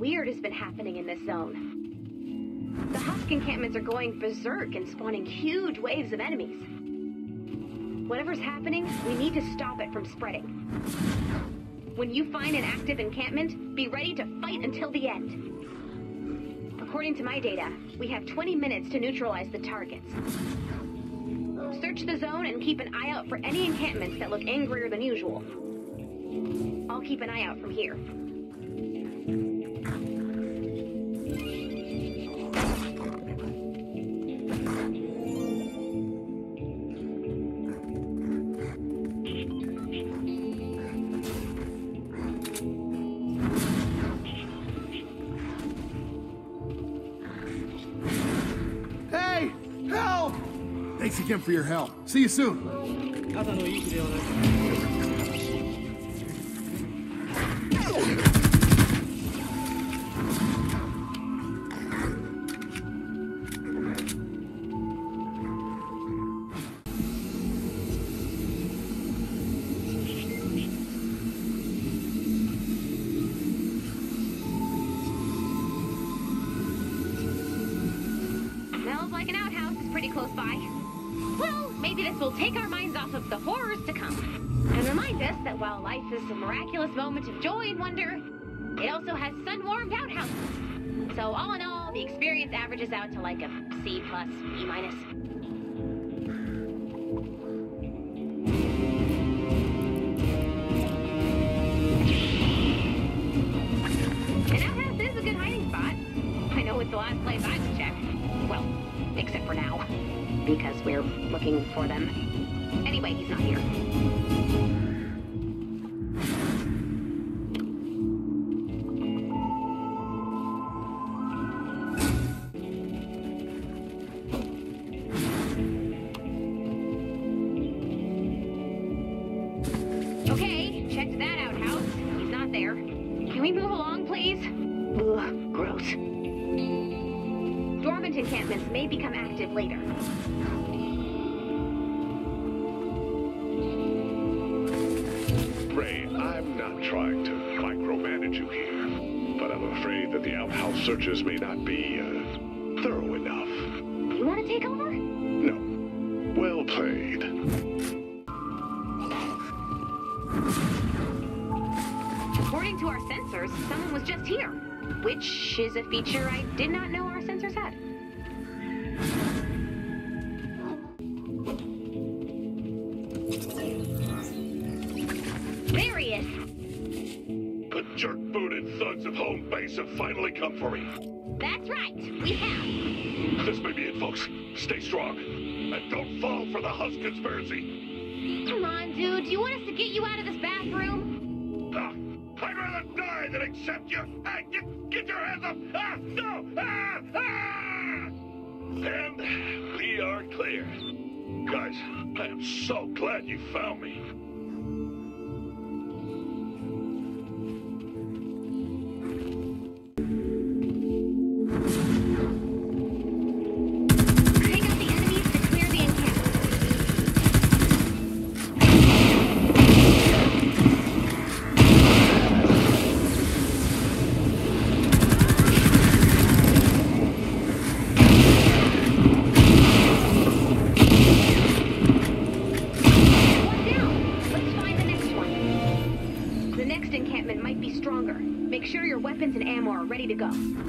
weird has been happening in this zone. The Husk encampments are going berserk and spawning huge waves of enemies. Whatever's happening, we need to stop it from spreading. When you find an active encampment, be ready to fight until the end. According to my data, we have 20 minutes to neutralize the targets. Search the zone and keep an eye out for any encampments that look angrier than usual. I'll keep an eye out from here. him for your help. See you soon. like an outhouse is pretty close by. Well, maybe this will take our minds off of the horrors to come. And remind us that while life is a miraculous moment of joy and wonder, it also has sun-warmed outhouses. So all in all, the experience averages out to like a C plus, E minus. Looking for them. Anyway, he's not here. Okay, checked that out, House. He's not there. Can we move along, please? Ugh, gross. Dormant encampments may become active later. Not trying to micromanage you here, but I'm afraid that the outhouse searches may not be uh, thorough enough. You want to take over? No. Well played. According to our sensors, someone was just here, which is a feature I did not know our sensors had. There he is. The jerk-booted thugs of home base have finally come for me. That's right, we have. This may be it, folks. Stay strong. And don't fall for the Husk conspiracy. Come on, dude. Do you want us to get you out of this bathroom? Ah, I'd rather die than accept you. Hey, get, get your hands up. Ah, no. Ah, ah! And we are clear. Guys, I am so glad you found me. Go.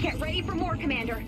Get ready for more, Commander.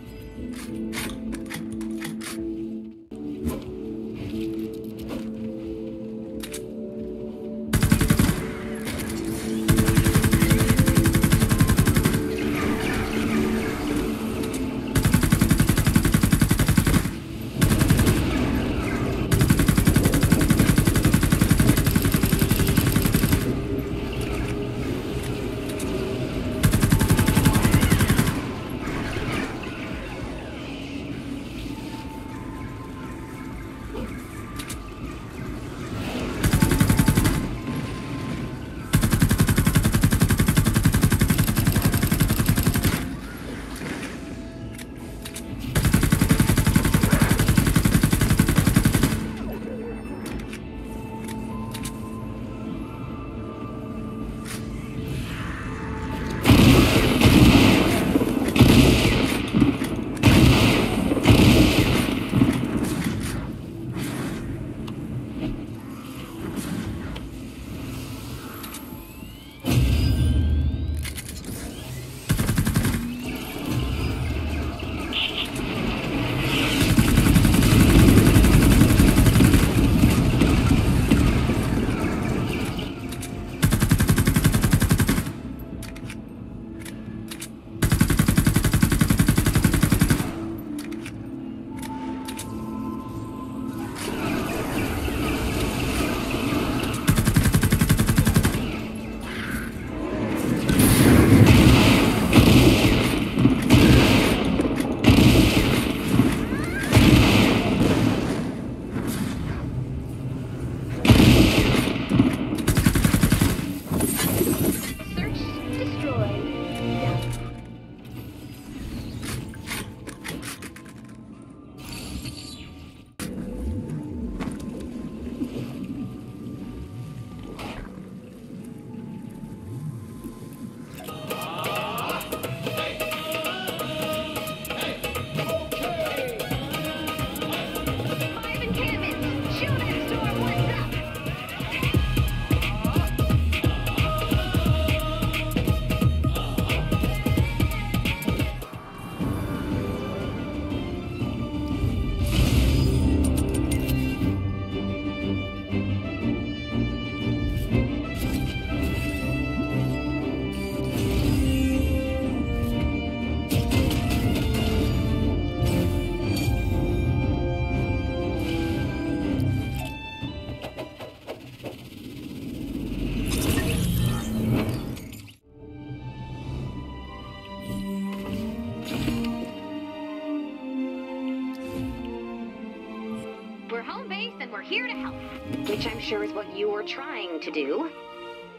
Here to help. Which I'm sure is what you're trying to do.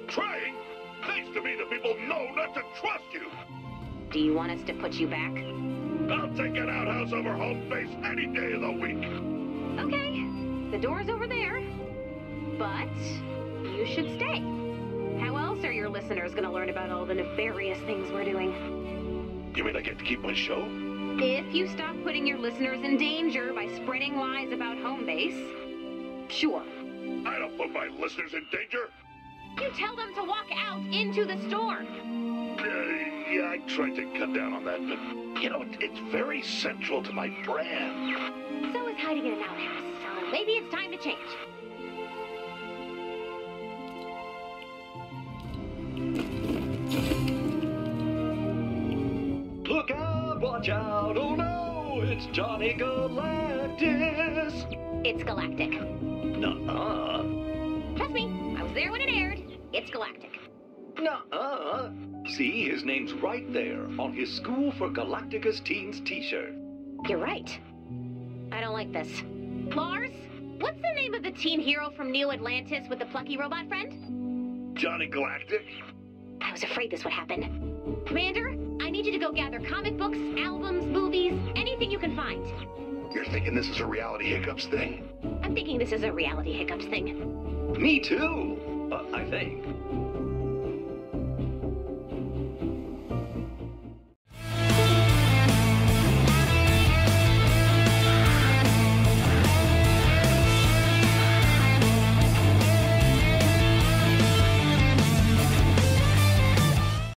Trying? Thanks to me, the people know not to trust you. Do you want us to put you back? I'll take an outhouse over home base any day of the week. Okay, the door's over there. But you should stay. How else are your listeners gonna learn about all the nefarious things we're doing? You mean I get to keep my show? If you stop putting your listeners in danger by spreading lies about home base, sure. I don't put my listeners in danger. You tell them to walk out into the storm. Uh, yeah, I tried to cut down on that, but you know, it's very central to my brand. So is hiding in an outhouse. So maybe it's time to change. Look out, watch out, oh no, it's Johnny Galactus. It's galactic. Nuh-uh. Trust me, I was there when it aired. It's galactic. Nuh-uh. See, his name's right there on his School for Galactica's Teens t-shirt. You're right. I don't like this. Lars, what's the name of the teen hero from New Atlantis with the plucky robot friend? Johnny Galactic? I was afraid this would happen. Commander, I need you to go gather comic books, albums, movies, anything you can find. You're thinking this is a reality hiccups thing? I'm thinking this is a reality hiccups thing. Me too, uh, I think.